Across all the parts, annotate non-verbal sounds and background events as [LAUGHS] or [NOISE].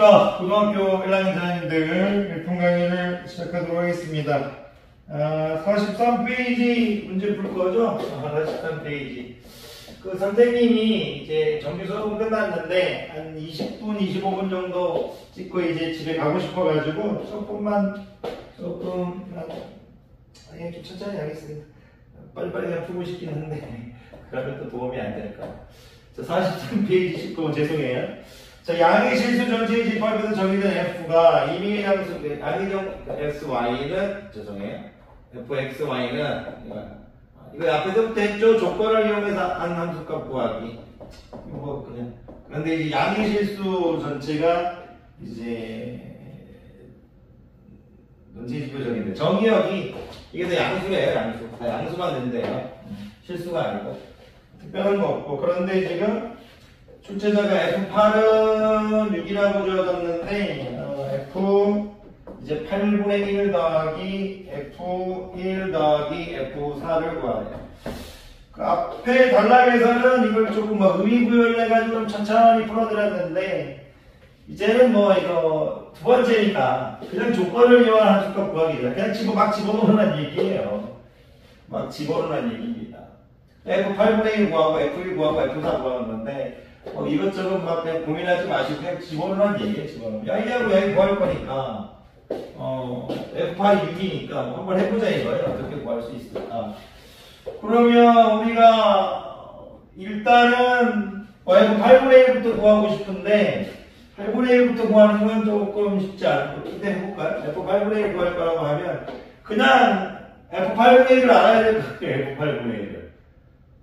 안녕하십니까. 고등학교 1학년 자녀님들 일품 강의를 시작하도록 하겠습니다. 아, 43페이지 문제 풀 거죠? 아, 43페이지. 그 선생님이 이제 정규 수업은 끝났는데 한 20분, 25분 정도 찍고 이제 집에 가고 싶어 가지고 조금만 조금 아니 좀 천천히 하겠습니다. 빨리빨리 그냥 풀고 싶긴 한데 [LAUGHS] 그러면 또 도움이 안 될까. 자, 43페이지 19번 죄송해요. 자, 양의 실수 전체의 집합에서 정의된 F가 이미의 양수, 양의정 XY는, 죄송해요. FXY는, 이거, 앞에서부터 했죠? 조건을 이용해서 한 함수값 구하기. 이거 그냥. 그런데 이제 양의 실수 전체가 이제, 전체 집합 정의된 정의역이, 이게 다 양수예요, 양수. 다 양수만 된대요. 실수가 아니고. 특별한 거 없고. 그런데 지금, 출제자가 F8은 6이라고 적었는데 어, F 이제 8분의 1 더하기 F1 더하기 F4를 구하래요. 그 앞에 단락에서는 이걸 조금 뭐 의미 부여를 해가지고 좀 천천히 풀어드렸는데 이제는 뭐 이거 두 번째니까 그냥 조건을 이용한 함수값 구하기다. 그냥 집어 막 집어넣으란 얘기예요. 막 집어넣으란 얘기입니다. F8분의 1 구하고 F1 구하고 F4 구하는 건데 어, 이것저것 막 그냥 고민하지 마시고 그냥 집어넣으란 얘기예요, 집어넣어. 야, 이하고 여기 구할 거니까, 어, F8이 6이니까 뭐 한번 해보자 이거예요. 어떻게 구할 수 있을까. 그러면 우리가 일단은 뭐 F8분의 1부터 구하고 싶은데, 8분의 1부터 구하는 건 조금 쉽지 않고, 기대해볼까요? F8분의 1 구할 거라고 하면, 그냥 F8분의 1을 알아야 될 거예요, F8분의 1을.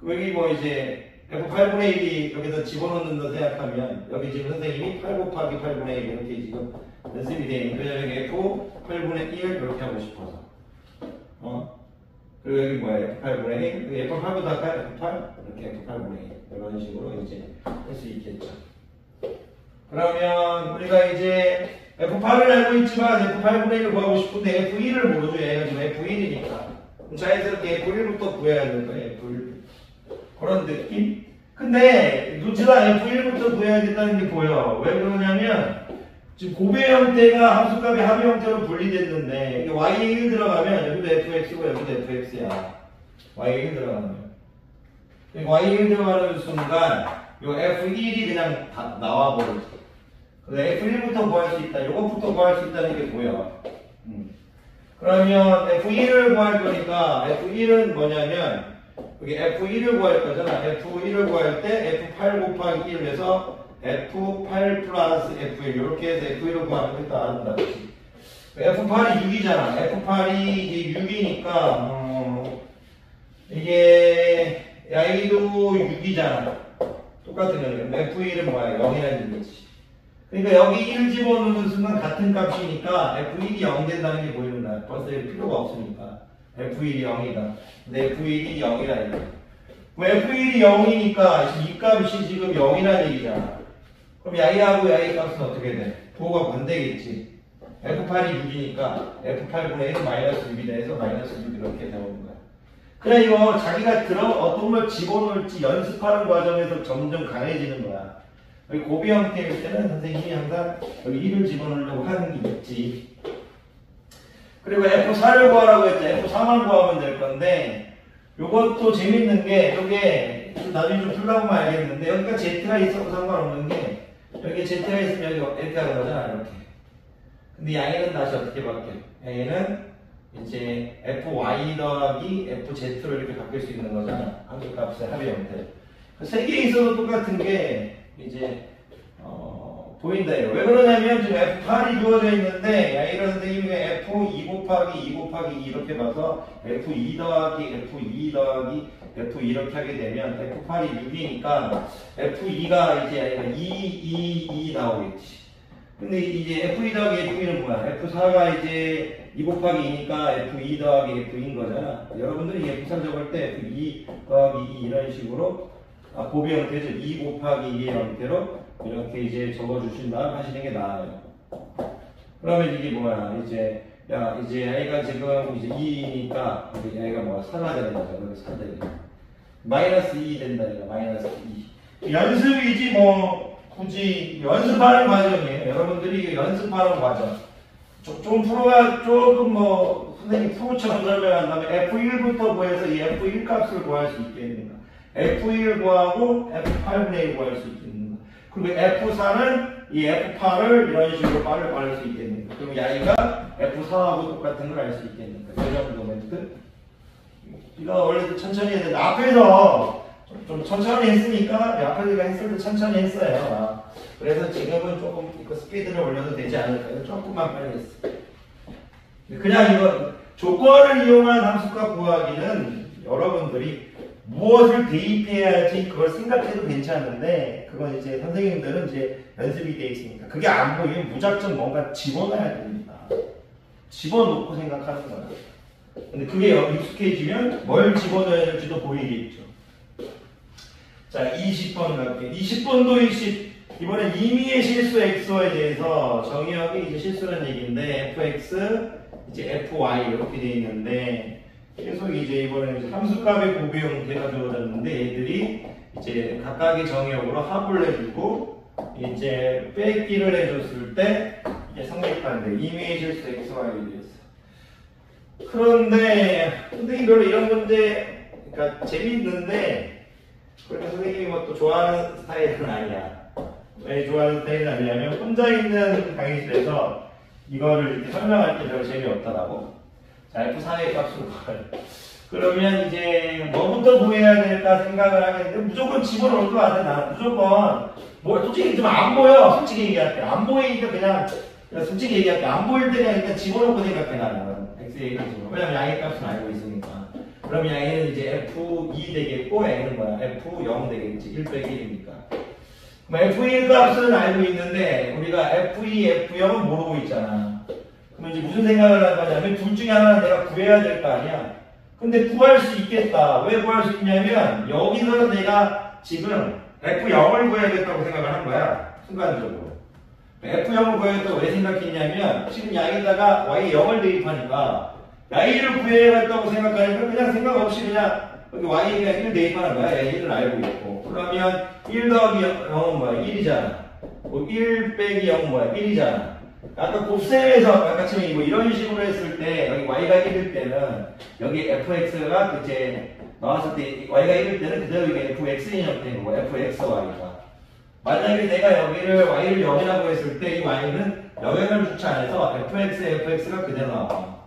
여기 뭐 이제, F8분의 1이 여기서 집어넣는다 생각하면 여기 지금 선생님이 8 곱하기 8분의 1 이렇게 지금 연습이 되어 있는. 여기 F 8분의 1 이렇게 하고 싶어서 어? 그리고 여기 뭐예요? F8분의 1 여기 F8부터 할까요? F8 이렇게 F8분의 1 이런 식으로 이제 할 수 있겠죠. 그러면 우리가 이제 F8을 알고 있지만 F8분의 1을 구하고 싶은데 F1을 모르죠. 얘가 지금 F1이니까 자연스럽게 F1부터 구해야 될 거예요. F1 그런 느낌? 근데 누치가 F1부터 구해야겠다는 게 보여. 왜 그러냐면 지금 고배 형태가 함수값이 합의 형태로 분리됐는데 이게 Y에 1 들어가면 여기도 FX고 여기도 FX야. Y에 1 들어가면 Y에 1 들어가는 순간 이 F1이 그냥 다 나와버리지. 그래서 F1부터 구할 수 있다. 이것부터 구할 수 있다는 게 보여. 음. 그러면 F1을 구할 거니까 F1은 뭐냐면 여기 F1을 구할 거잖아. F1을 구할 때 F8 곱하기 1을 해서 F8 플러스 F1 이렇게 해서 F1을 구하는 게 따른다. F8이 6이잖아. F8이 이제 6이니까 어, 이게 여기도 6이잖아. 똑같은 거예요. F1은 뭐야? 0이라는 얘기지. 그러니까 여기 1 집어넣는 순간 같은 값이니까 F1이 0 된다는 게 보이는 거야. 벌써 필요가 없으니까. F1이 0이다. 근데 F1이 0이라 이거. F1이 0이니까 이 값이 지금 0이라는 얘기잖아. 그럼 야이하고 야이 값은 어떻게 돼? 부호가 반대겠지. F8이 6이니까 F8분의 1은 마이너스 6이다 해서 마이너스 6 이렇게 나오는 거야. 그래 이거 자기가 들어 어떤 걸 집어넣을지 연습하는 과정에서 점점 강해지는 거야. 여기 고비 형태일 때는 선생님이 항상 여기 1을 집어넣으려고 하는 게 있지. 그리고 F4를 구하라고 했죠. F4만 구하면 될 건데 요것도 재밌는 게좀 나중에 좀 풀라고 하면 알겠는데 여기가 Z가 있어도 상관없는 게 여기 Z가 있으면 여기 이렇게 하는 거잖아 이렇게 근데 양에는 다시 어떻게 바뀌어? 양에는 이제 FY 더하기 FZ로 이렇게 바뀔 수 있는 거잖아 함수값의 합의 형태 세 개 있어도 똑같은 게 이제 어, 보인다 이거. 왜 그러냐면 지금 F8이 주어져 있는데 야 이런 선생님이 F2 곱하기 2 곱하기 2 이렇게 봐서 F2 더하기 F2 더하기 F2 이렇게 하게 되면 F8이 6이니까 F2가 이제 야이가 2, 2, 2 나오겠지. 근데 이제 F2 더하기 F2는 뭐야? F4가 이제 2 곱하기 2니까 F2 더하기 F2인 거잖아. 여러분들이 F3 적을 때 F2 더하기 2 이런 식으로 아, 고비 형태죠. 2 곱하기 2의 형태로 이렇게 이제 적어주신 다음 하시는 게 나아요. 그러면 이게 뭐야? 이제, 야, 이제 아이가 지금 이제 2니까, 이제 아이가 뭐야? 4가 되는 거죠. 그래서 4 되는 마이너스 2 된다, 이거. 마이너스 2. 연습이지, 뭐, 굳이 연습하는 과정이에요. 여러분들이 연습하는 과정. 좀, 좀 프로가 조금 뭐 선생님 프로처럼 설명한다면 F1부터 구해서 이 F1 값을 구할 수 있겠는가. F1 구하고 F8분의 1 구할 수 있겠는가. 그리고 F4는 이 F8을 이런 식으로 빠를 구할 수 있겠는가. 그럼 야이가 F4하고 똑같은 걸 알 수 있겠는가. 그 정도 멘트. 이거 원래 천천히 했는데 앞에서 좀, 좀 천천히 했으니까 앞에서 제가 했을 때 천천히 했어요. 그래서 지금은 조금 이거 스피드를 올려도 되지 않을까요? 조금만 빨리 했어요. 그냥 이거 조건을 이용한 함수값 구하기는 여러분들이 무엇을 대입해야 할지 그걸 생각해도 괜찮은데 그건 이제 선생님들은 이제 연습이 돼 있으니까 그게 안 보이면 무작정 뭔가 집어넣어야 됩니다. 집어넣고 생각하는 거예요. 근데 그게 익숙해지면 뭘 집어넣어야 될지도 보이겠죠. 자, 20번 갈게요. 20번도 20, 이번엔 임의의 실수 XY에 대해서 정의역이 이제 실수라는 얘기인데 fx, 이제 fy 이렇게 돼 있는데 계속 이제 이번에 함수값의 고배 형태가 주어졌는데 얘들이 이제 각각의 정의역으로 합을 해주고 이제 빼기를 해줬을 때 이게 성립하는데 실수 XY에 대해서 그런데 선생님 별로 이런 문제 그러니까 재미있는데 그렇게 선생님이 뭐 또 좋아하는 스타일은 아니야. 왜 좋아하는 스타일은 아니냐면 혼자 있는 강의실에서 이거를 이렇게 설명할 때 별로 재미없더라고. 자, F4의 값으로. 그러면 이제 뭐부터 구해야 될까 생각을 하겠는데 무조건 집어넣을 거 같아. 나 무조건 뭐 솔직히 좀 안 보여. 솔직히 얘기할게. 안 보이니까 그냥 그냥 솔직히 얘기할게. 안 보일 때는 일단 집어넣고 생각해 나는. X의 값으로. 왜냐면 양의 값은 알고 있으니까. 그럼 양에는 이제 F2 되겠고 A는 뭐야? F0 되겠지. 1 빼기 1이니까. F1 값은 알고 있는데 우리가 F2, F0은 모르고 있잖아. 그럼 이제 무슨 생각을 할 거냐면 둘 중에 하나는 내가 구해야 될 거 아니야. 근데 구할 수 있겠다. 왜 구할 수 있냐면 여기서 내가 지금 F0을 구해야겠다고 생각을 한 거야. 순간적으로. F0을 구해야겠다고 왜 생각했냐면 지금 양에다가 Y 0을 대입하니까 Y를 구해야겠다고 생각하니까 그냥 생각 없이 그냥 여기 Y가 1 대입하는 거야. 1을 알고 있고. 그러면 1 더하기 0은 뭐야? 1이잖아. 뭐1 빼기 0은 뭐야? 1이잖아. 아까 곱셈에서 아까처럼 뭐 이런 식으로 했을 때 여기 y가 1일 때는 여기 fx가 이제 나왔을 때 y가 1일 때는 그대로 이게 fx인 형태인 거고 fxy가 만약에 내가 여기를 y를 0이라고 했을 때 이 y는 영향을 주지 않아서 fx, fx가 그대로 나와.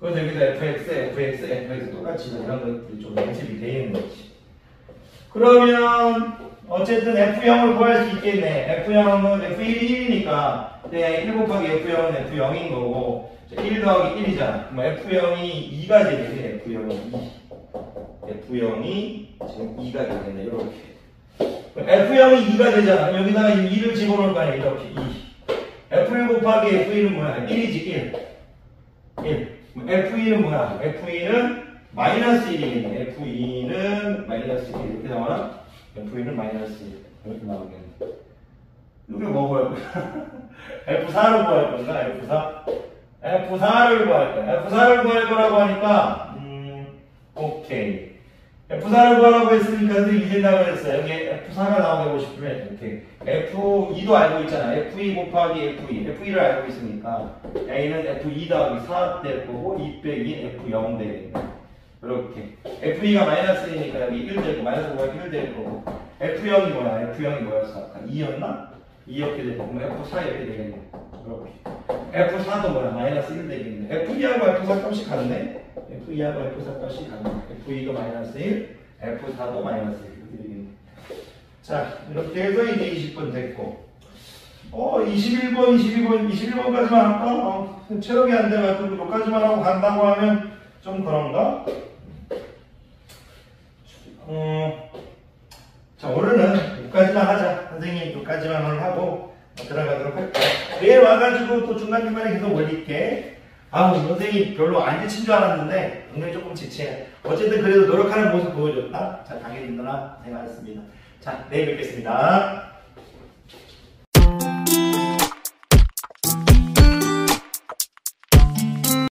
그래서 여기다 fx, fx, fx 똑같이 이런 것들이 좀 연습이 되어 있는 거지. 그러면 어쨌든 F0을 구할 수 있겠네. F0은 F1이 1이니까 네, 1 곱하기 F0은 F0인 거고 1 더하기 1이잖아. 그럼 F0이 2가 되겠네. F0이 2. F0이 지금 2가 되겠네. 이렇게. F0이 2가 되잖아. 여기다가 2를 집어넣을 거 아니야. 이렇게 2. F1 곱하기 F1은 뭐야? 1이지 1. 1. F2는 뭐야? F2는 마이너스 1이겠네. F2는 마이너스 1 이렇게 나와나? F2는 마이너스 1 이렇게 나오겠네. 이게 뭐 거야? F4를 구할 건가? F4? F4를 구할 거야. F4를 구할 거라고 하니까 음, 오케이. F4를 구하라고 했으니까 생각을 했어요. 여기 F4가 나오게 하고 싶으면 이렇게 F2도 알고 있잖아. F2 곱하기 F2. F2를 알고 있으니까 A는 F2 더하기 4 될 거고 2 빼기 F0 되겠네. 이렇게 F2가 마이너스 1이니까 여기 1 되고 마이너스 5가 1될 거고 F0이 뭐야? F0이 뭐였어? 아까 2였나? 2 이렇게 되고 그럼 F4 이렇게 되겠네. 이렇게 F4도 뭐야? 마이너스 1 되겠네. F2하고 F4 값이 같네? F2하고 F4 값이 같네. F2가 마이너스 1, F4도 마이너스 1 이렇게 되겠네. 자 이렇게 해서 이제 20번 됐고 어 21번, 22번, 21번까지만 할까? 어, 체력이 안 돼가지고 여기까지만 하고 간다고 하면 좀 그런가? 어, 자, 오늘은 여기까지만 하자. 선생님 여기까지만 오늘 하고 들어가도록 할게요. 내일 와가지고 또 중간중간에 계속 올릴게. 아우, 선생님 별로 안 지친 줄 알았는데 오늘 조금 지치네. 어쨌든 그래도 노력하는 모습 보여줬다. 자, 강의 듣느라 고생하셨습니다. 자, 내일 뵙겠습니다.